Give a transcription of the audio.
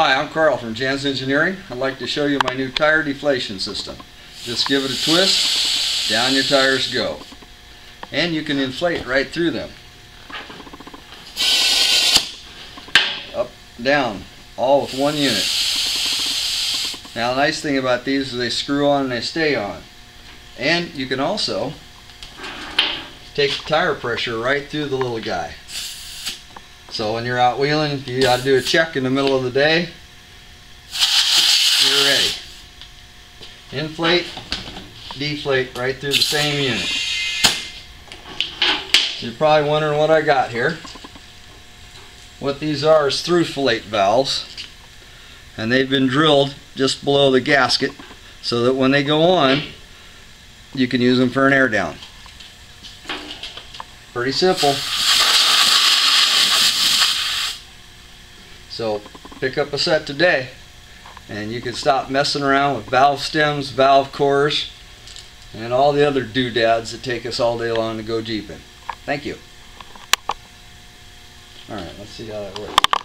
Hi, I'm Carl from Jantz Engineering. I'd like to show you my new tire deflation system. Just give it a twist, down your tires go. And you can inflate right through them. Up, down, all with one unit. Now the nice thing about these is they screw on and they stay on. And you can also take the tire pressure right through the little guy. So when you're out wheeling, you got to do a check in the middle of the day, you're ready. Inflate, deflate right through the same unit. You're probably wondering what I got here. What these are is through fillet valves. And they've been drilled just below the gasket so that when they go on, you can use them for an air down. Pretty simple. So pick up a set today and you can stop messing around with valve stems, valve cores, and all the other doodads that take us all day long to go jeeping. Thank you. Alright, let's see how that works.